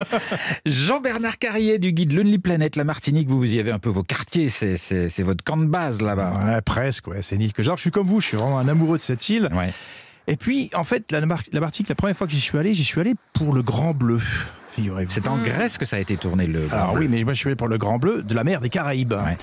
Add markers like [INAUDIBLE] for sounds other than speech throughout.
[LAUGHS] Jean-Bernard Carrier du guide Lonely Planet, la Martinique, vous, vous y avez un peu vos quartiers, c'est- c'est c'est votre camp de base là-bas. Ouais, presque, ouais, c'est une île que genre, je suis comme vous, je suis vraiment un amoureux de cette île. Ouais. Et puis, en fait, la, Mar- la Martinique, la première fois que j'y suis allé, j'y suis allé pour le Grand Bleu, figurez-vous. C'est en Grèce que ça a été tourné le. Grand Alors Bleu. oui, mais moi je suis allé pour le Grand Bleu de la mer des Caraïbes. Ouais.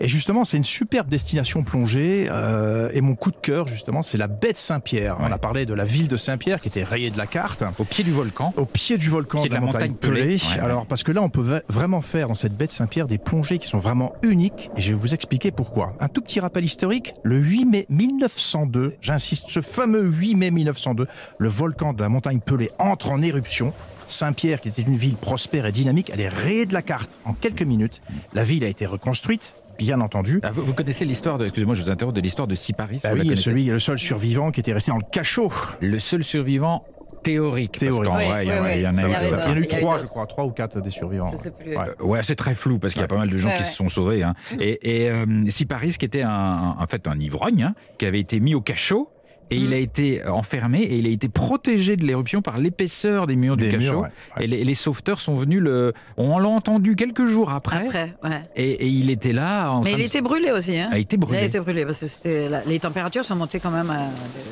Et justement, c'est une superbe destination plongée. euh, et mon coup de cœur, justement, c'est la baie de Saint-Pierre. On a parlé de la ville de Saint-Pierre qui était rayée de la carte. Au pied du volcan. Au pied du volcan Pied de la, montagne, Pelée. Ouais. Alors, parce que là, on peut vraiment faire dans cette baie de Saint-Pierre des plongées qui sont vraiment uniques. Et je vais vous expliquer pourquoi. Un tout petit rappel historique. Le 8 mai 1902, j'insiste, ce fameux 8 mai 1902, le volcan de la montagne Pelée entre en éruption. Saint-Pierre, qui était une ville prospère et dynamique, elle est rayée de la carte en quelques minutes. La ville a été reconstruite, bien entendu. Ah, vous, vous connaissez l'histoire de. Excusez-moi, je vous interromps de l'histoire de Siparis. Ah la oui, celui, le seul survivant qui était resté dans le cachot. Le seul survivant théorique. Théorique. Parce qu'en Oui, vrai, il y en oui, a- il y en oui. a Il eu- Il y en a trois, je crois, trois ou quatre des survivants. Je sais plus. Ouais. Ouais, c'est très flou parce qu'il y a pas mal de gens Ouais, qui ouais. se sont sauvés. hein. [LAUGHS] Et, et euh, Siparis, qui était un, un- en fait un ivrogne, hein, qui avait été mis au cachot. Et il Mm. a été enfermé et il a été protégé de l'éruption par l'épaisseur des murs Des du murs, cachot. ouais, ouais. Et les, les sauveteurs sont venus le. On l'a entendu quelques jours après. Après, ouais. Et, et il était là. En Mais il de- était brûlé aussi. Hein. a été brûlé. Il a été brûlé parce que la- les températures sont montées quand même à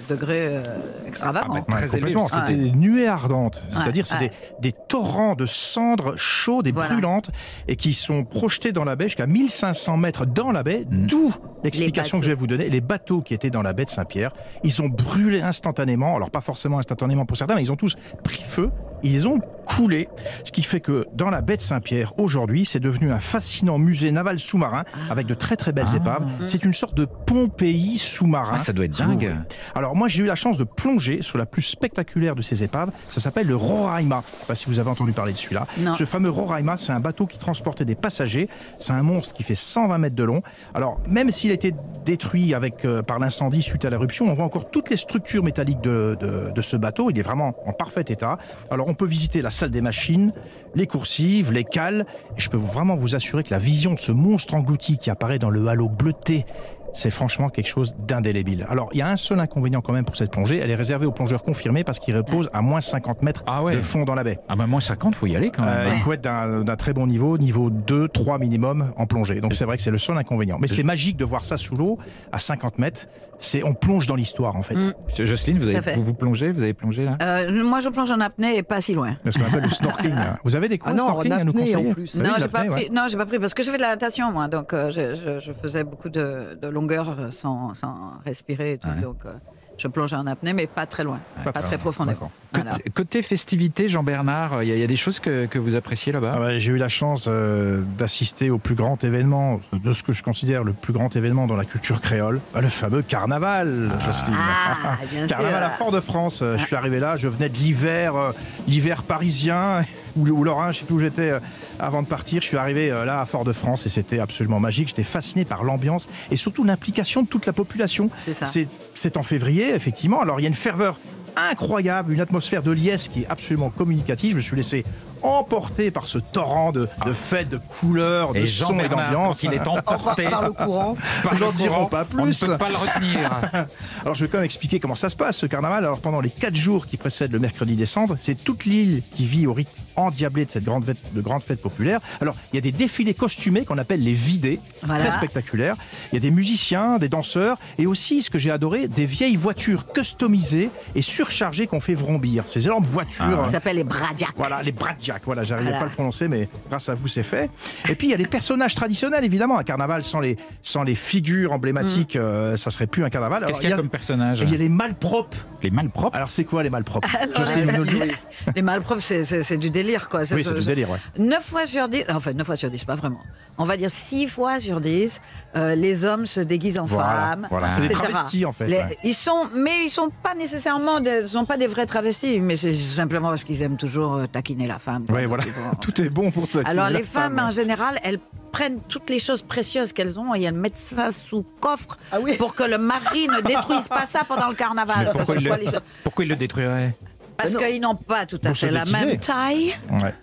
des degrés euh, extravagants. Ah, Très Ouais, complètement. élevé. C'était des nuées ardentes. Ouais, C'est-à-dire, c'est ouais. des, des torrents de cendres chaudes et Voilà. brûlantes et qui sont projetés dans la baie jusqu'à 1500 mètres dans la baie. Mm. D'où l'explication que je vais vous donner. Les bateaux qui étaient dans la baie de Saint-Pierre, ils ont brûlé instantanément. Alors, pas forcément instantanément pour certains, mais ils ont tous pris feu. Ils ont coulé. Ce qui fait que dans la baie de Saint-Pierre, aujourd'hui, c'est devenu un fascinant musée naval sous-marin avec de très très belles Ah. épaves. C'est une sorte de Pompéi sous-marin. Ah, ça doit être dingue. Alors moi j'ai eu la chance de plonger sur la plus spectaculaire de ces épaves. Ça s'appelle le Roraima. Je sais pas si vous avez entendu parler de celui-là. Ce fameux Roraima, c'est un bateau qui transportait des passagers. C'est un monstre qui fait 120 mètres de long. Alors même s'il a été détruit avec euh, par l'incendie suite à l'éruption, on voit encore toutes les structures métalliques de, de, ce bateau. Il est vraiment en parfait état. Alors on peut visiter la salle des machines, les coursives, les cales. Je peux vraiment vous assurer que la vision de ce monstre englouti qui apparaît dans le halo bleuté c'est franchement quelque chose d'indélébile. Alors, il y a un seul inconvénient quand même pour cette plongée. Elle est réservée aux plongeurs confirmés parce qu'ils reposent à moins 50 mètres Ah ouais. de fond dans la baie. Ah bah moins 50, faut y aller quand même. Euh. Il faut être d'un très bon niveau, niveau 2, 3 minimum en plongée. Donc c'est vrai que c'est le seul inconvénient. Mais c'est magique de voir ça sous l'eau, à 50 mètres. C'est, on plonge dans l'histoire en fait. Mm. Jocelyne, vous, avez, fait. vous vous plongez Vous avez plongé là? Euh, moi, je plonge en apnée et pas si loin. C'est ce qu'on appelle le snorkeling. [LAUGHS] Vous avez des cours Ah de non, en snorkeling à nous apnée, en conseiller plus. Non, de j'ai pas pris. ouais. Non, j'ai pas pris parce que je fais de la natation moi, donc euh, je, je- je faisais beaucoup de, de longueur sans, sans respirer et tout, Ouais. donc euh, je plonge en apnée, mais pas très loin, Pas pas, très profondément. Côté, Voilà. côté festivité, Jean-Bernard, il y, a- il y a des choses que, que vous appréciez là-bas? Ah bah, J'ai eu la chance euh, d'assister au plus grand événement, de ce que je considère le plus grand événement dans la culture créole, bah, le fameux carnaval, Jocelyne. Ah, [LAUGHS] bien Carnaval sûr. à Fort-de-France. Euh, Je suis arrivé là, je venais de l'hiver, euh, l'hiver parisien [LAUGHS] ou, ou lorrain, je sais plus où j'étais euh, avant de partir. Je suis arrivé euh, là à Fort-de-France et c'était absolument magique. J'étais fasciné par l'ambiance et surtout l'implication de toute la population. C'est ça. C'est c'est en février, effectivement. Alors il y a une ferveur incroyable, une atmosphère de liesse qui est absolument communicative. Je me suis laissé emporter par ce torrent de, de fêtes, de couleurs, de sons et d'ambiance. il est [LAUGHS] emporté Par le courant. par [LAUGHS] N'en dirons pas on ne plus. peut pas le retenir. [LAUGHS] Alors je vais quand même expliquer comment ça se passe ce carnaval. Alors pendant les quatre jours qui précèdent le mercredi des cendres, c'est toute l'île qui vit au rythme endiablé de cette grande fête, de grande fête populaire. Alors il y a des défilés costumés qu'on appelle les vidés, Voilà. très spectaculaires. Il y a des musiciens, des danseurs et aussi ce que j'ai adoré, des vieilles voitures customisées et surchargées qu'on fait vrombir. Ces énormes voitures. Ah Ça s'appelle les Bradiacs. Voilà, les Bradjak, voilà, j'arrivais Voilà. pas à le prononcer, mais grâce à vous, c'est fait. Et puis, il y a les personnages traditionnels, évidemment. Un carnaval sans les, sans les figures emblématiques, euh, ça serait plus un carnaval. Qu'est-ce qu'il y a il comme personnage il y a les malpropres. Les malpropres Alors, c'est quoi les malpropres? Alors, le [LAUGHS] les, malpropres, c'est- du délire, quoi. Oui, c'est du délire, ouais. 9 fois sur 10, enfin 9 fois sur 10, pas vraiment. On va dire 6 fois sur 10, euh, les hommes se déguisent en Voilà, femmes. voilà. C'est des travestis, en fait, Les- ouais. Ils sont, mais ils sont pas nécessairement, des, sont pas des vrais travestis, mais c'est simplement parce qu'ils aiment toujours euh, taquiner la femme. Oui, voilà. vont- [LAUGHS] Tout est bon pour toi. Alors les femmes, en général, elles prennent toutes les choses précieuses qu'elles ont et elles mettent ça sous coffre Ah oui. pour que le mari ne détruise pas ça pendant le carnaval. que pourquoi ce il, soit le, les choses- pourquoi il le détruirait? Parce qu'ils n'ont pas tout à fait la même taille. Ouais.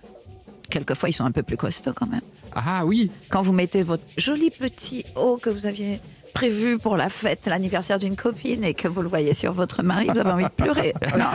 Quelquefois, ils sont un peu plus costauds quand même. Ah oui Quand vous mettez votre joli petit haut que vous aviez prévu pour la fête, l'anniversaire d'une copine et que vous le voyez sur votre mari, vous avez envie de pleurer. [LAUGHS] Non.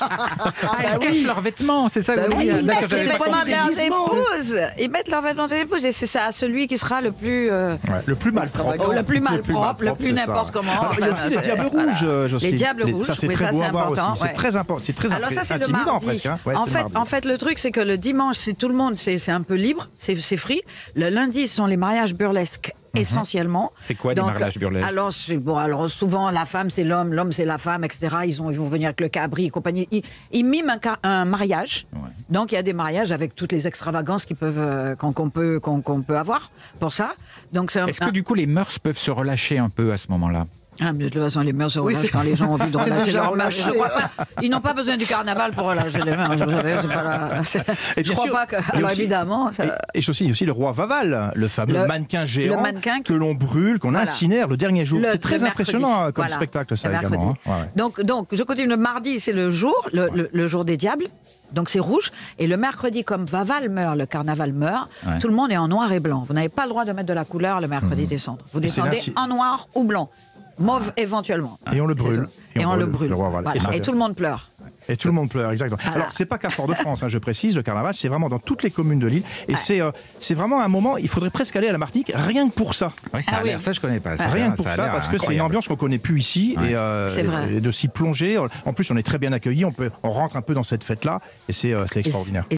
Ah, ils cachent leurs vêtements, c'est ça Bah oui, ils mettent pas vêtements du de leurs déguisement. épouses. Ils mettent leurs vêtements des épouses et c'est ça, celui qui sera le plus, euh, Ouais, Le plus mal Extravagant. propre. oh, le plus mal propre, le plus n'importe comment. Alors, il y a aussi les c'est- diables rouges, euh, Jocelyne. Les diables rouges, Ça, c'est très important, C'est très important. C'est très Alors ça c'est le intimidant mardi. presque. hein. En fait, mardi. en fait, le truc c'est que le dimanche c'est tout le monde, c'est c'est un peu libre, c'est c'est free. Le lundi ce sont les mariages burlesques essentiellement. C'est quoi, les mariages burlesques Alors c'est- bon, alors souvent la femme c'est l'homme, l'homme c'est la femme, etc. Ils ont ils vont venir avec le cabri et compagnie. Ils, ils miment un, mariage. Ouais. Donc il y a des mariages avec toutes les extravagances qui peuvent euh, qu'on peut qu'on peut avoir pour ça. Donc c'est Est-ce que du coup les mœurs peuvent se relâcher un peu à ce moment-là? Ah, mais de toute façon, les mœurs se relâchent quand les gens ont envie de [LAUGHS] relâcher leurs mœurs. Je Ils n'ont pas besoin du carnaval pour relâcher les mœurs. Vous savez, c'est pas la- c'est- Et Je bien crois sûr, pas que. Alors aussi- évidemment, ça- Et, et aussi, aussi le roi Vaval, le fameux Le- mannequin géant le mannequin qui- que l'on brûle, qu'on Voilà. incinère le dernier jour. C'est très mercredi. impressionnant euh, comme Voilà. spectacle, ça également. hein. Ouais. Donc, donc, je continue. Le mardi, c'est le jour, le, le- le jour des diables. Donc c'est rouge. Et le mercredi, comme Vaval meurt, le carnaval meurt, Ouais. tout le monde est en noir et blanc. Vous n'avez pas le droit de mettre de la couleur le mercredi. Vous Mmh. Et c'est descendez en noir ou blanc. Mauve éventuellement. Et on le brûle. Et, on, le brûle. le roi Vaval. Voilà. Et ça- Et tout le monde pleure. Et tout le monde pleure, exactement. Alors, c'est pas qu'à Fort-de-France, hein, je précise, le carnaval, c'est vraiment dans toutes les communes de l'île. Et c'est euh, c'est vraiment un moment, il faudrait presque aller à la Martinique, rien que pour ça. Oui, ça Ah oui. ça je connais pas. Ça, Rien que pour a ça, parce que c'est une ambiance qu'on connaît plus ici. Ouais. Et, euh, C'est vrai. et de s'y plonger. En plus, on est très bien accueillis, on, peut, on rentre un peu dans cette fête-là. Et c'est euh, extraordinaire.